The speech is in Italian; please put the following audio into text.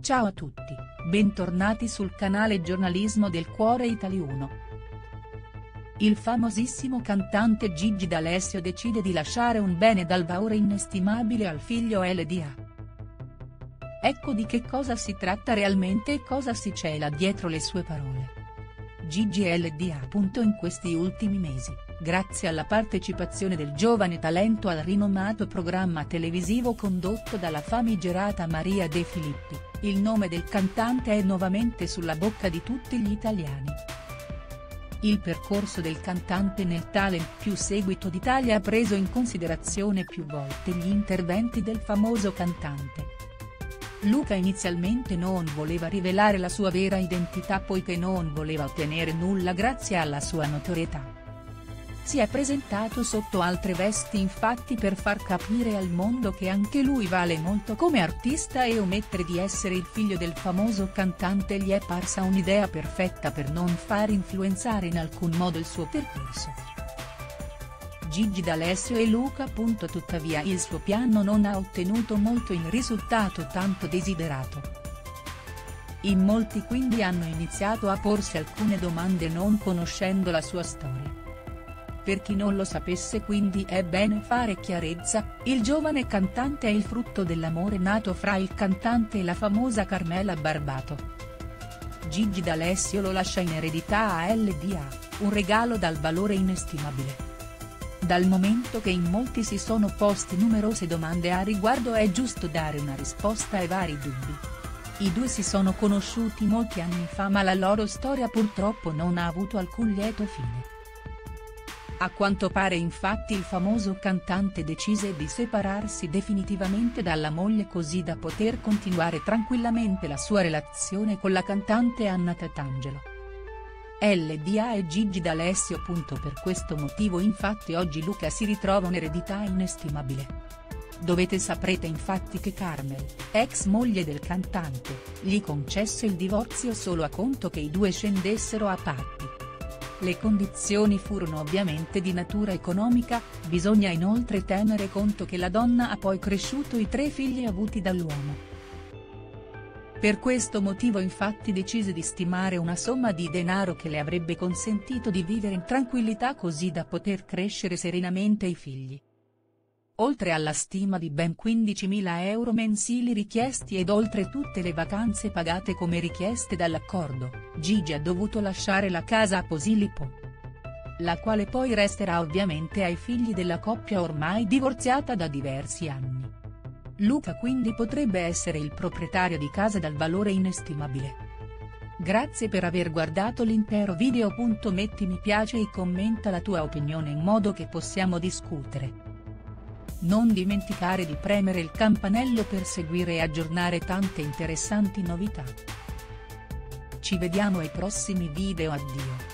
Ciao a tutti, bentornati sul canale Giornalismo del Cuore Italiano. Il famosissimo cantante Gigi D'Alessio decide di lasciare un bene dal valore inestimabile al figlio LDA. Ecco di che cosa si tratta realmente e cosa si cela dietro le sue parole. Gigi LDA. In questi ultimi mesi, grazie alla partecipazione del giovane talento al rinomato programma televisivo condotto dalla famigerata Maria De Filippi, il nome del cantante è nuovamente sulla bocca di tutti gli italiani. Il percorso del cantante nel talent più seguito d'Italia ha preso in considerazione più volte gli interventi del famoso cantante. Luca inizialmente non voleva rivelare la sua vera identità poiché non voleva ottenere nulla grazie alla sua notorietà. Si è presentato sotto altre vesti infatti per far capire al mondo che anche lui vale molto come artista e omettere di essere il figlio del famoso cantante gli è parsa un'idea perfetta per non far influenzare in alcun modo il suo percorso. Gigi D'Alessio e Luca. Tuttavia il suo piano non ha ottenuto molto il risultato tanto desiderato. In molti quindi hanno iniziato a porsi alcune domande non conoscendo la sua storia. Per chi non lo sapesse quindi è bene fare chiarezza, il giovane cantante è il frutto dell'amore nato fra il cantante e la famosa Carmela Barbato. Gigi D'Alessio lo lascia in eredità a LDA, un regalo dal valore inestimabile. Dal momento che in molti si sono posti numerose domande a riguardo è giusto dare una risposta ai vari dubbi. I due si sono conosciuti molti anni fa ma la loro storia purtroppo non ha avuto alcun lieto fine. A quanto pare infatti il famoso cantante decise di separarsi definitivamente dalla moglie così da poter continuare tranquillamente la sua relazione con la cantante Anna Tatangelo. LDA e Gigi D'Alessio. Per questo motivo infatti oggi Luca si ritrova un'eredità inestimabile. Dovete saprete infatti che Carmel, ex moglie del cantante, gli concesse il divorzio solo a conto che i due scendessero a patti. Le condizioni furono ovviamente di natura economica, bisogna inoltre tenere conto che la donna ha poi cresciuto i tre figli avuti dall'uomo. Per questo motivo infatti decise di stimare una somma di denaro che le avrebbe consentito di vivere in tranquillità così da poter crescere serenamente i figli. Oltre alla stima di ben 15.000 euro mensili richiesti ed oltre tutte le vacanze pagate come richieste dall'accordo, Gigi ha dovuto lasciare la casa a Posillipo. La quale poi resterà ovviamente ai figli della coppia ormai divorziata da diversi anni. Luca quindi potrebbe essere il proprietario di casa dal valore inestimabile. Grazie per aver guardato l'intero video. Metti mi piace e commenta la tua opinione in modo che possiamo discutere. Non dimenticare di premere il campanello per seguire e aggiornare tante interessanti novità. Ci vediamo ai prossimi video addio.